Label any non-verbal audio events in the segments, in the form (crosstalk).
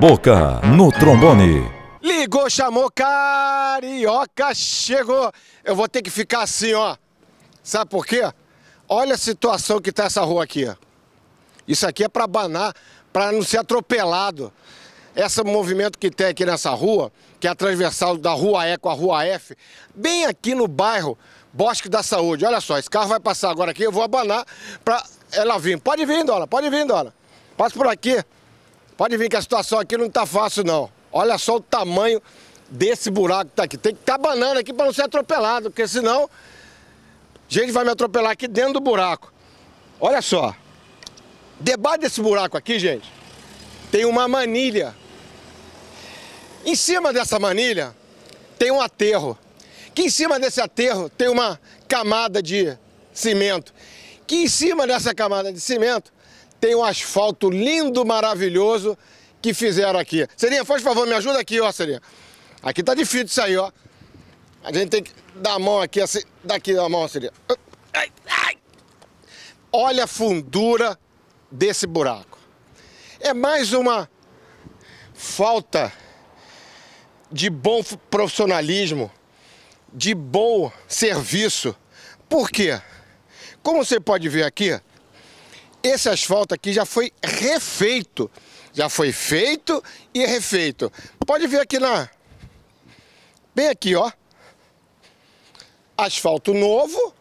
Boca no trombone. Ligou, chamou, carioca, chegou. Eu vou ter que ficar assim, ó. Sabe por quê? Olha a situação que tá essa rua aqui. Isso aqui é para banar, para não ser atropelado. Esse movimento que tem aqui nessa rua, que é a transversal da Rua E com a Rua F, bem aqui no bairro Bosque da Saúde. Olha só, esse carro vai passar agora aqui, eu vou abanar para ela vir. Pode vir, Dona, pode vir, Dona. Passa por aqui. Pode vir que a situação aqui não tá fácil, não. Olha só o tamanho desse buraco que tá aqui. Tem que estar tá banando aqui para não ser atropelado, porque senão gente vai me atropelar aqui dentro do buraco. Olha só. Debaixo desse buraco aqui, gente, tem uma manilha. Em cima dessa manilha tem um aterro. Que em cima desse aterro tem uma camada de cimento. Que em cima dessa camada de cimento tem um asfalto lindo, maravilhoso que fizeram aqui. Serinha, faz favor, me ajuda aqui, ó, Serinha. Aqui tá difícil isso aí, ó. A gente tem que dar a mão aqui, assim, daqui a mão, Serinha. Ai, ai. Olha a fundura desse buraco. É mais uma falta de bom profissionalismo, de bom serviço. Por quê? Como você pode ver aqui, esse asfalto aqui já foi refeito. Já foi feito e refeito. Pode ver aqui na. Bem aqui, ó. Asfalto novo,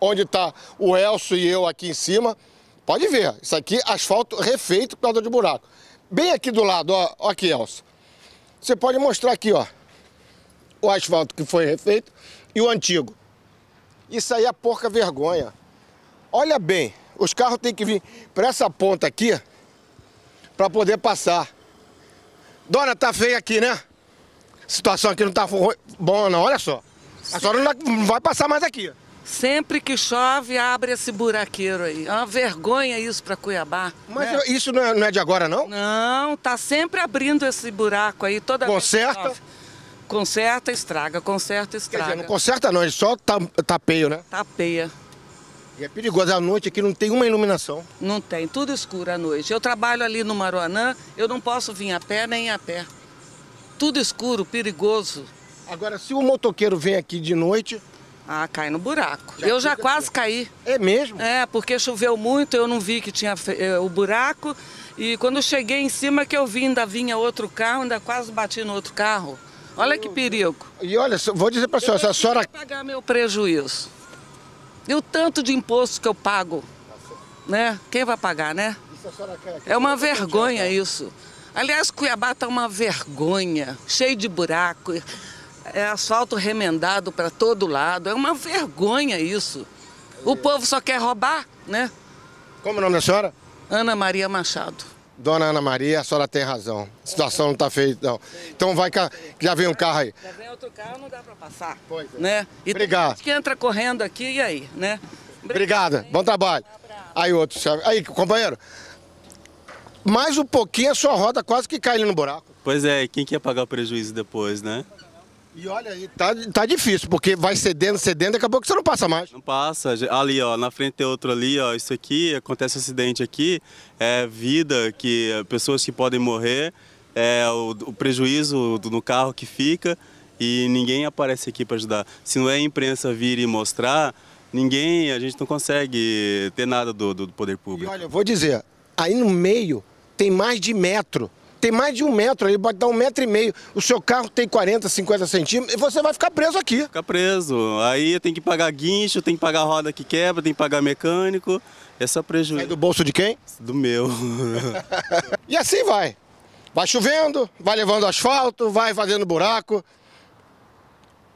onde está o Elcio e eu aqui em cima. Pode ver, isso aqui asfalto refeito por causa de buraco. Bem aqui do lado, ó, ó aqui, Elcio. Você pode mostrar aqui, ó. O asfalto que foi refeito e o antigo. Isso aí é porca vergonha. Olha bem, os carros têm que vir para essa ponta aqui para poder passar. Dona, tá feia aqui, né? A situação aqui não tá boa não, olha só. A senhora não vai passar mais aqui. Sempre que chove, abre esse buraqueiro aí. É uma vergonha isso para Cuiabá. Mas né? isso não é, não é, de agora, não? Não, tá sempre abrindo esse buraco aí toda Conserta? Vez conserta, estraga, conserta, estraga. Quer dizer, não conserta não, ele só tapeia, né? Tapeia. E é perigoso, à noite aqui não tem uma iluminação. Não tem, tudo escuro à noite. Eu trabalho ali no Maruanã, eu não posso vir a pé nem a pé. Tudo escuro, perigoso. Agora, se o motoqueiro vem aqui de noite... Ah, cai no buraco. Já eu já quase caí. É mesmo? É, porque choveu muito, eu não vi que tinha eh, o buraco. E quando eu cheguei em cima que eu vi, ainda vinha outro carro, ainda quase bati no outro carro. Olha que perigo. E olha, vou dizer para a senhora, se a senhora... pagar meu prejuízo. E o tanto de imposto que eu pago, né? Quem vai pagar, né? É uma vergonha isso. Aliás, Cuiabá está uma vergonha, cheio de buraco, é asfalto remendado para todo lado. É uma vergonha isso. O povo só quer roubar, né? Como é o nome da senhora? Ana Maria Machado. Dona Ana Maria, a senhora tem razão. A situação não está feita, não. Então vai cá, já vem um carro aí. Já vem outro carro, não dá para passar. Pois é. Né? E Obrigado. que entra correndo aqui, e aí, né? Obrigada, bom trabalho. Aí outro, aí companheiro, mais um pouquinho a sua roda quase que cai ali no buraco. Pois é, quem quer pagar o prejuízo depois, né? E olha aí, tá, tá difícil, porque vai cedendo, cedendo, daqui a pouco você não passa mais. Não passa. Ali, ó, na frente tem outro ali, ó. Isso aqui, acontece um acidente aqui, é vida, que pessoas que podem morrer, é o, o prejuízo no carro que fica e ninguém aparece aqui para ajudar. Se não é a imprensa vir e mostrar, ninguém, a gente não consegue ter nada do, do poder público. E olha, eu vou dizer, aí no meio tem mais de metro tem mais de um metro ali, pode dar um metro e meio. O seu carro tem 40, 50 centímetros e você vai ficar preso aqui. Fica preso. Aí tem que pagar guincho, tem que pagar roda que quebra, tem que pagar mecânico. Essa prejuízo. É do bolso de quem? Do meu. (laughs) e assim vai. Vai chovendo, vai levando asfalto, vai fazendo buraco.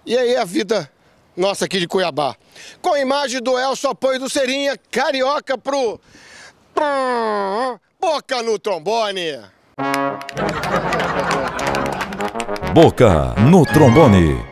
E aí a vida nossa aqui de Cuiabá. Com a imagem do Elcio Apoio do Serinha, carioca pro... Boca no trombone. Boca no trombone.